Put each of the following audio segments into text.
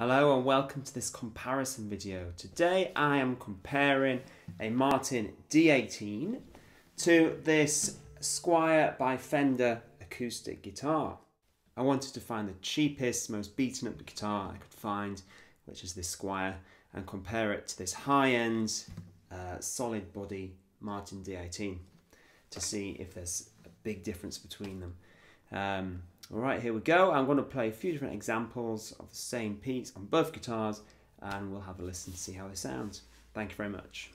Hello and welcome to this comparison video. Today I am comparing a Martin D18 to this Squier by Fender acoustic guitar. I wanted to find the cheapest, most beaten up guitar I could find, which is this Squier, and compare it to this high-end, uh, solid body Martin D18 to see if there's a big difference between them. Um, all right, here we go. I'm going to play a few different examples of the same piece on both guitars and we'll have a listen to see how they sound. Thank you very much.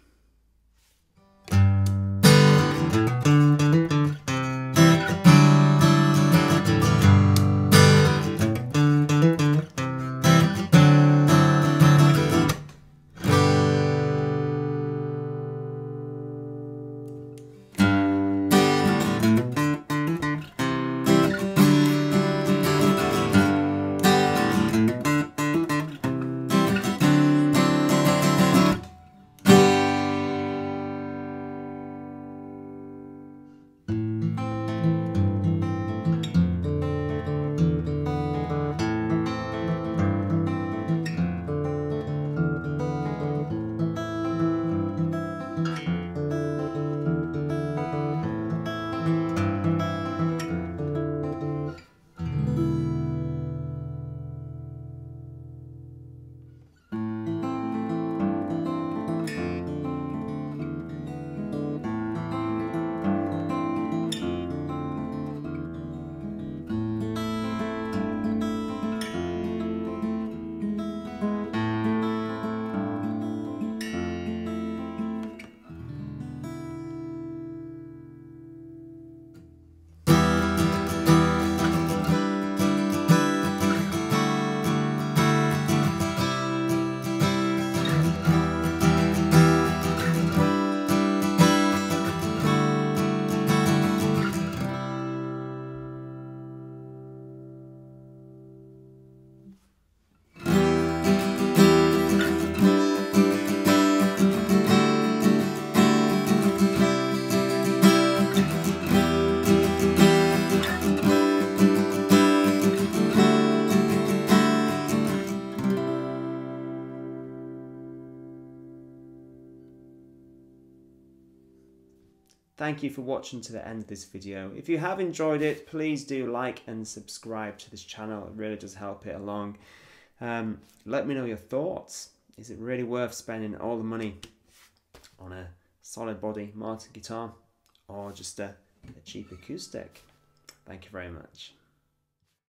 Thank you for watching to the end of this video. If you have enjoyed it, please do like and subscribe to this channel. It really does help it along. Um, let me know your thoughts. Is it really worth spending all the money on a solid body Martin guitar or just a, a cheap acoustic? Thank you very much.